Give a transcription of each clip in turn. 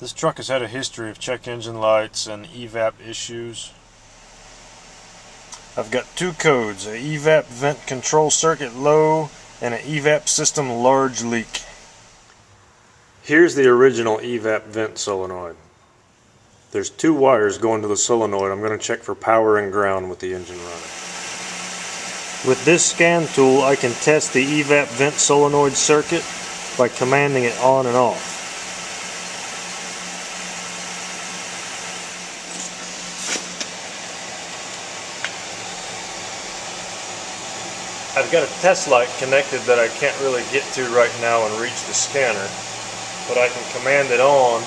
This truck has had a history of check engine lights and evap issues. I've got two codes, a evap vent control circuit low and an evap system large leak. Here's the original evap vent solenoid. There's two wires going to the solenoid. I'm going to check for power and ground with the engine running. With this scan tool I can test the evap vent solenoid circuit by commanding it on and off. I've got a test light connected that I can't really get to right now and reach the scanner, but I can command it on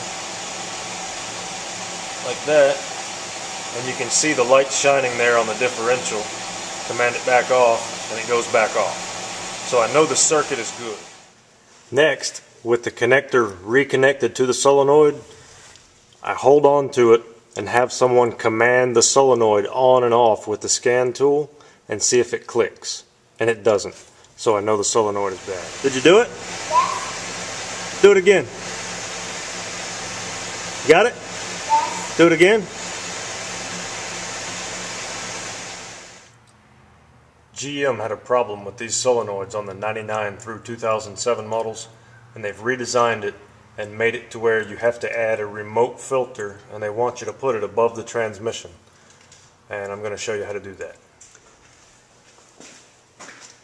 like that, and you can see the light shining there on the differential. Command it back off, and it goes back off. So I know the circuit is good. Next, with the connector reconnected to the solenoid, I hold on to it and have someone command the solenoid on and off with the scan tool and see if it clicks and it doesn't. So I know the solenoid is bad. Did you do it? Yeah. Do it again. Got it? Yeah. Do it again. GM had a problem with these solenoids on the 99 through 2007 models and they've redesigned it and made it to where you have to add a remote filter and they want you to put it above the transmission and I'm going to show you how to do that.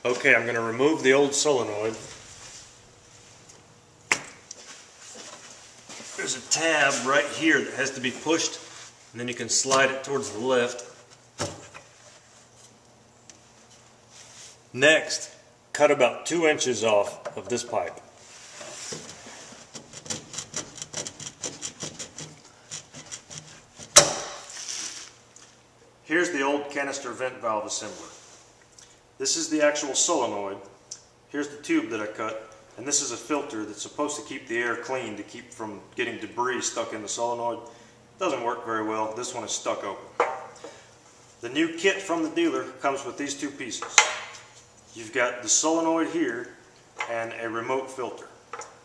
Okay, I'm going to remove the old solenoid. There's a tab right here that has to be pushed, and then you can slide it towards the left. Next, cut about two inches off of this pipe. Here's the old canister vent valve assembly. This is the actual solenoid. Here's the tube that I cut. And this is a filter that's supposed to keep the air clean to keep from getting debris stuck in the solenoid. It doesn't work very well. This one is stuck open. The new kit from the dealer comes with these two pieces. You've got the solenoid here and a remote filter.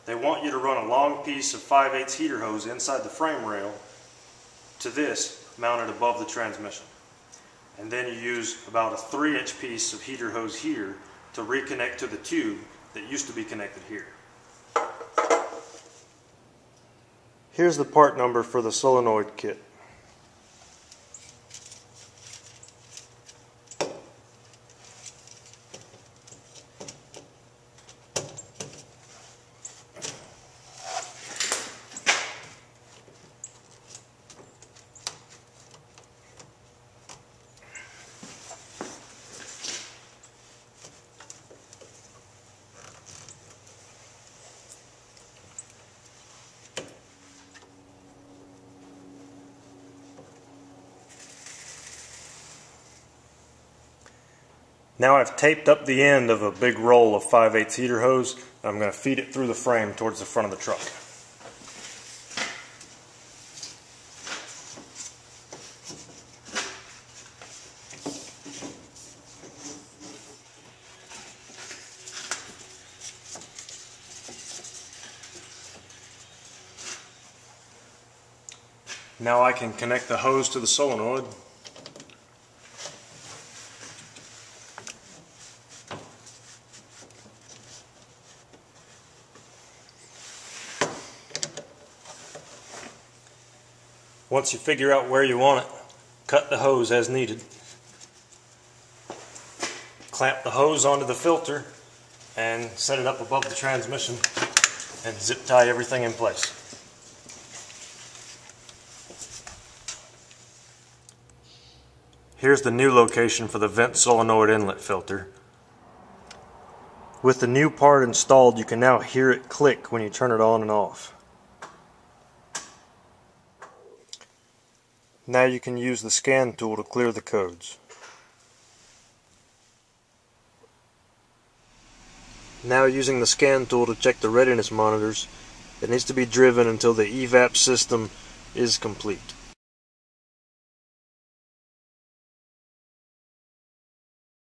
They want you to run a long piece of 5 8 heater hose inside the frame rail to this mounted above the transmission and then you use about a 3 inch piece of heater hose here to reconnect to the tube that used to be connected here. Here's the part number for the solenoid kit. Now I've taped up the end of a big roll of 5 8 heater hose. I'm going to feed it through the frame towards the front of the truck. Now I can connect the hose to the solenoid Once you figure out where you want it, cut the hose as needed. Clamp the hose onto the filter and set it up above the transmission and zip tie everything in place. Here's the new location for the vent solenoid inlet filter. With the new part installed, you can now hear it click when you turn it on and off. Now you can use the scan tool to clear the codes. Now using the scan tool to check the readiness monitors, it needs to be driven until the evap system is complete.